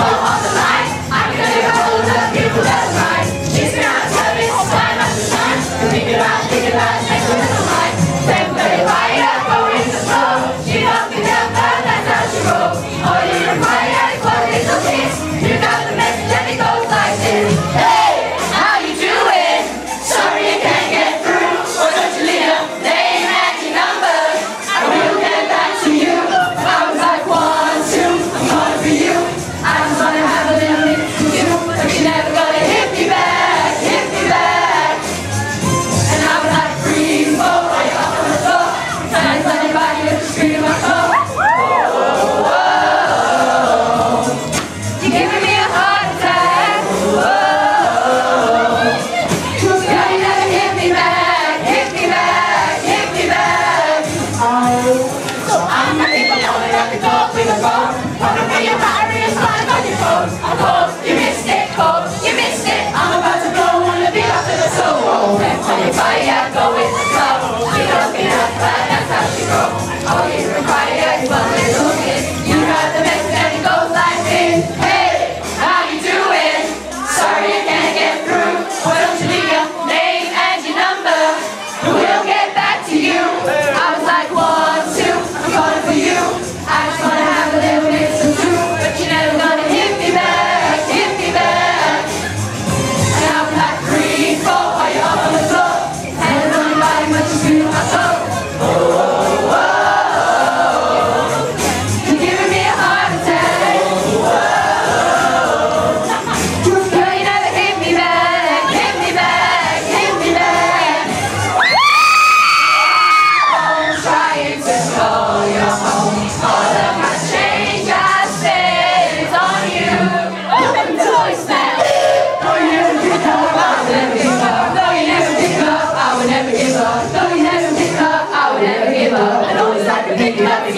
아 Everybody go with the flow. She don't get a but that's how she rolls. All you require is little kiss. You got the Thank you.